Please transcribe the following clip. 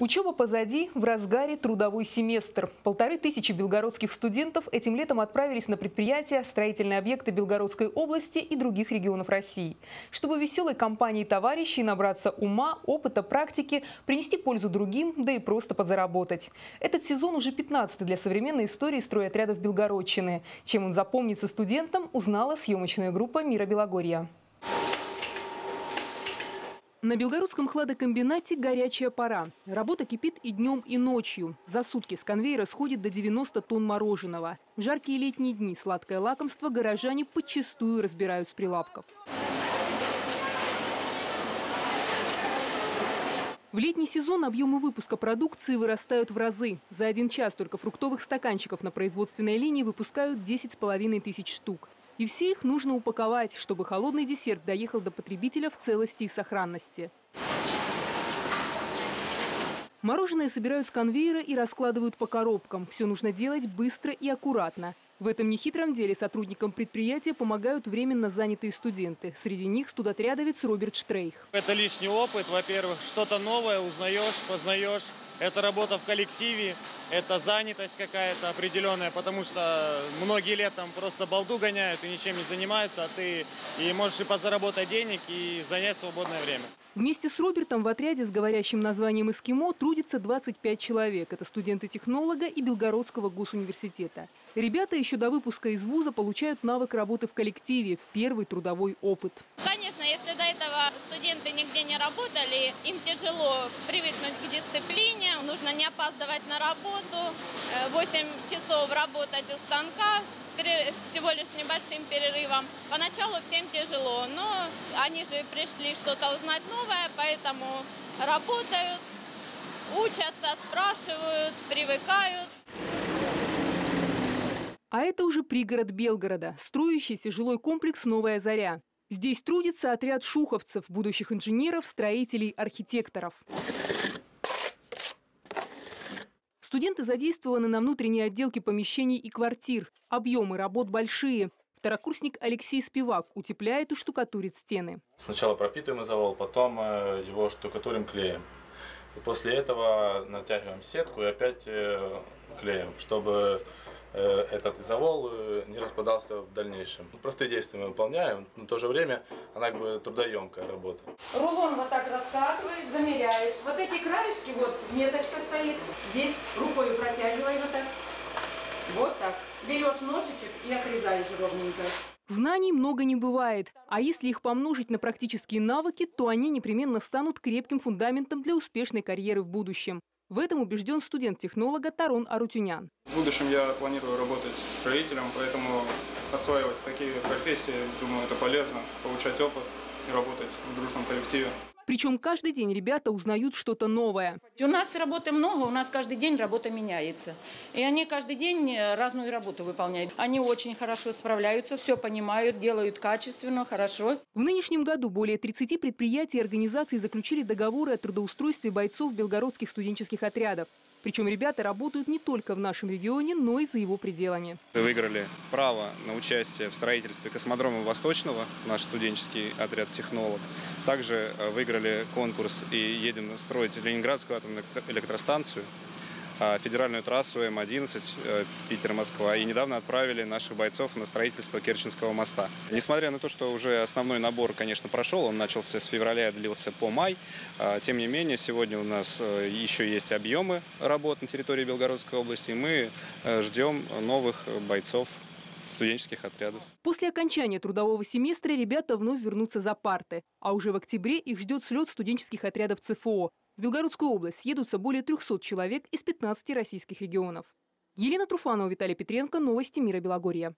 Учеба позади, в разгаре трудовой семестр. Полторы тысячи белгородских студентов этим летом отправились на предприятия, строительные объекты Белгородской области и других регионов России. Чтобы веселой компании товарищей набраться ума, опыта, практики, принести пользу другим, да и просто подзаработать. Этот сезон уже 15 для современной истории стройотрядов Белгородчины. Чем он запомнится студентам, узнала съемочная группа «Мира Белогорья». На Белгородском хладокомбинате горячая пора. Работа кипит и днем, и ночью. За сутки с конвейера сходит до 90 тонн мороженого. В жаркие летние дни сладкое лакомство горожане подчастую разбирают с прилавков. В летний сезон объемы выпуска продукции вырастают в разы. За один час только фруктовых стаканчиков на производственной линии выпускают 10,5 тысяч штук. И все их нужно упаковать, чтобы холодный десерт доехал до потребителя в целости и сохранности. Мороженое собирают с конвейера и раскладывают по коробкам. Все нужно делать быстро и аккуратно. В этом нехитром деле сотрудникам предприятия помогают временно занятые студенты. Среди них студотрядовец Роберт Штрейх. Это лишний опыт. Во-первых, что-то новое узнаешь, познаешь. Это работа в коллективе, это занятость какая-то определенная, потому что многие летом просто балду гоняют и ничем не занимаются, а ты и можешь и подзаработать денег, и занять свободное время. Вместе с Робертом в отряде с говорящим названием «Эскимо» трудится 25 человек. Это студенты технолога и Белгородского госуниверситета. Ребята еще до выпуска из вуза получают навык работы в коллективе, первый трудовой опыт. Конечно, студенты нигде не работали, им тяжело привыкнуть к дисциплине, нужно не опаздывать на работу, 8 э, часов работать у станка, всего лишь небольшим перерывом. Поначалу всем тяжело, но они же пришли что-то узнать новое, поэтому работают, учатся, спрашивают, привыкают. А это уже пригород Белгорода, строящийся жилой комплекс «Новая заря». Здесь трудится отряд шуховцев, будущих инженеров, строителей, архитекторов. Студенты задействованы на внутренней отделке помещений и квартир. Объемы работ большие. Второкурсник Алексей Спивак утепляет и штукатурит стены. Сначала пропитываем изовол, потом э, его штукатурим клеем. И после этого натягиваем сетку и опять э, клеем, чтобы этот изовол э, не распадался в дальнейшем. Простые действия мы выполняем, но в то же время она как бы трудоемкая работа. Рулон вот так раскатываешь, замеряешь. Вот эти краешки, вот меточка стоит, здесь рукой протягивай вот так. Вот так. Берешь ножичек и отрезаешь ровненько. Знаний много не бывает, а если их помножить на практические навыки, то они непременно станут крепким фундаментом для успешной карьеры в будущем. В этом убежден студент-технолога Тарон Арутюнян. В будущем я планирую работать строителем, поэтому осваивать такие профессии, думаю, это полезно, получать опыт и работать в дружном коллективе. Причем каждый день ребята узнают что-то новое. У нас работы много, у нас каждый день работа меняется. И они каждый день э, разную работу выполняют. Они очень хорошо справляются, все понимают, делают качественно, хорошо. В нынешнем году более 30 предприятий и организаций заключили договоры о трудоустройстве бойцов белгородских студенческих отрядов. Причем ребята работают не только в нашем регионе, но и за его пределами. Выиграли право на участие в строительстве космодрома Восточного, наш студенческий отряд «Технолог». Также э, выиграли конкурс и едем строить Ленинградскую атомную электростанцию. А, федеральную трассу М-11 э, Питер-Москва и недавно отправили наших бойцов на строительство Керченского моста. Несмотря на то, что уже основной набор, конечно, прошел, он начался с февраля и длился по май, а, тем не менее сегодня у нас э, еще есть объемы работ на территории Белгородской области, и мы э, ждем новых бойцов студенческих отрядов. После окончания трудового семестра ребята вновь вернутся за парты. А уже в октябре их ждет слет студенческих отрядов ЦФО. В Белгородскую область съедутся более 300 человек из 15 российских регионов. Елена Труфанова, Виталий Петренко. Новости мира Белогорья.